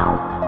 Wow.